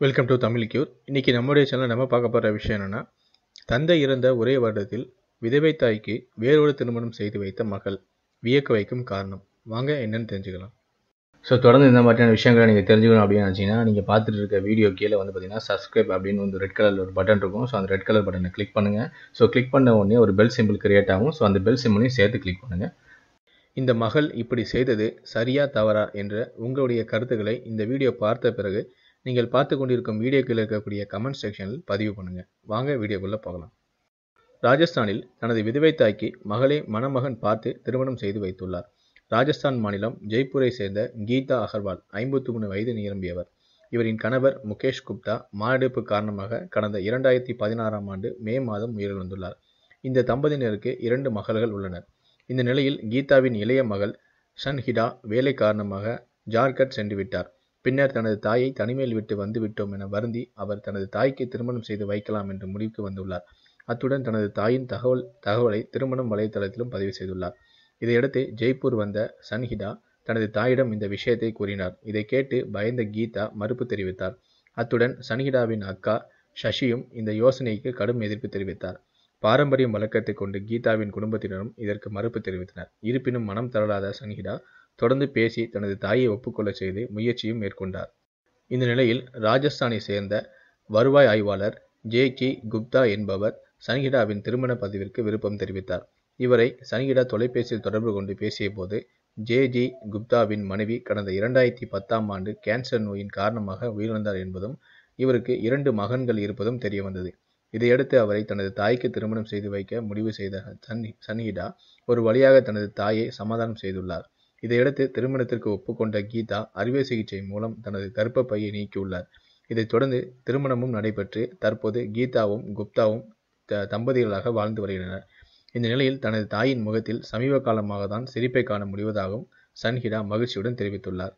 Welcome to Tamil cure இன்றைக்கி நம்முடைய channel நம்ம பார்க்க போகிற விஷயம் என்னென்னா தந்தை இறந்த ஒரே வருடத்தில் விதவை தாய்க்கு வேறொரு திருமணம் செய்து வைத்த மகள் வியக்க வைக்கும் காரணம். வாங்க என்னென்னு தெரிஞ்சுக்கலாம். ஸோ தொடர்ந்து இந்த மாதிரியான விஷயங்களை நீங்கள் தெரிஞ்சுக்கணும் அப்படின்னு நினச்சிங்கன்னா நீங்கள் பார்த்துட்டு இருக்க வீடியோ கீழே வந்து பார்த்தீங்கன்னா சப்ஸ்கிரைப் அப்படின்னு வந்து ரெட் கலரில் ஒரு பட்டன் இருக்கும். ஸோ அந்த ரெட் கலர் பட்டனை கிளிக் பண்ணுங்கள் ஸோ கிளிக் பண்ண உடனே ஒரு பெல் சிம்பிள் கிரியேட் ஆகும். ஸோ அந்த பெல் சிம்பிளையும் சேர்த்து கிளிக் பண்ணுங்கள் இந்த மகள் இப்படி செய்தது சரியா தவறா என்ற உங்களுடைய கருத்துக்களை இந்த வீடியோ பார்த்த பிறகு நீங்கள் பார்த்து கொண்டிருக்கும் வீடியோக்கில் இருக்கக்கூடிய கமெண்ட் செக்ஷனில் பதிவு பண்ணுங்கள் வாங்க வீடியோக்குள்ளே போகலாம். ராஜஸ்தானில் தனது விதவை தாய்க்கு மகளை மணமகன் பார்த்து திருமணம் செய்து வைத்துள்ளார். ராஜஸ்தான் மாநிலம் ஜெய்ப்பூரை சேர்ந்த கீதா அகர்வால் ஐம்பத்தி மூணு வயது நிரம்பியவர். இவரின் கணவர் முகேஷ் குப்தா மாரடைப்பு காரணமாக கடந்த இரண்டாயிரத்தி பதினாறாம் ஆண்டு மே மாதம் உயிரிழந்துள்ளார். இந்த தம்பதியினருக்கு இரண்டு மகள்கள் உள்ளனர். இந்த நிலையில் கீதாவின் இளைய மகள் ஷன்ஹிடா வேலை காரணமாக ஜார்க்கண்ட் சென்று விட்டார் பின்னர் தனது தாயை தனிமையில் விட்டு வந்து விட்டோம் என வருந்தி அவர் தனது தாய்க்கு திருமணம் செய்து வைக்கலாம் என்று முடிவுக்கு வந்துள்ளார். அத்துடன் தனது தாயின் தகவல் தகவலை திருமணம் வலைதளத்திலும் பதிவு செய்துள்ளார். இதையடுத்து ஜெய்ப்பூர் வந்த சன்ஹிடா தனது தாயிடம் இந்த விஷயத்தை கூறினார். இதை கேட்டு பயந்த கீதா மறுப்பு தெரிவித்தார். அத்துடன் சன்ஹிடாவின் அக்கா சஷியும் இந்த யோசனைக்கு கடும் எதிர்ப்பு தெரிவித்தார். பாரம்பரியம் வழக்கத்தை கொண்டு கீதாவின் குடும்பத்தினரும் இதற்கு மறுப்பு தெரிவித்தனர். இருப்பினும் மனம் தளராத சன்ஹிடா தொடர்ந்து பேசி தனது தாயை ஒப்புக்கொள்ள செய்து முயற்சியும் மேற்கொண்டார். இந்த நிலையில் ராஜஸ்தானை சேர்ந்த வருவாய் ஆய்வாளர் ஜே கி குப்தா என்பவர் சன்ஹிடாவின் திருமண பதிவிற்கு விருப்பம் தெரிவித்தார். இவரை சன்ஹிடா தொலைபேசியில் தொடர்பு கொண்டு பேசிய போது ஜே ஜி குப்தாவின் மனைவி கடந்த இரண்டாயிரத்தி பத்தாம் ஆண்டு கேன்சர் நோயின் காரணமாக உயிரிழந்தார் என்பதும் இவருக்கு இரண்டு மகன்கள் இருப்பதும் தெரியவந்தது. இதையடுத்து அவரை தனது தாய்க்கு திருமணம் செய்து வைக்க முடிவு செய்த சன் சன்ஹிடா ஒரு வழியாக தனது தாயை சமாதானம் செய்துள்ளார். இதையடுத்து திருமணத்திற்கு ஒப்புக்கொண்ட கீதா அறுவை சிகிச்சை மூலம் தனது கர்ப்பப்பையை நீக்கியுள்ளார். இதைத் தொடர்ந்து திருமணமும் நடைபெற்று தற்போது கீதாவும் குப்தாவும் த தம்பதிகளாக வாழ்ந்து வருகின்றனர். இந்த நிலையில் தனது தாயின் முகத்தில் சமீப காலமாக தான் சிரிப்பை காண முடிவதாகவும் சன்ஹிடா மகிழ்ச்சியுடன் தெரிவித்துள்ளார்.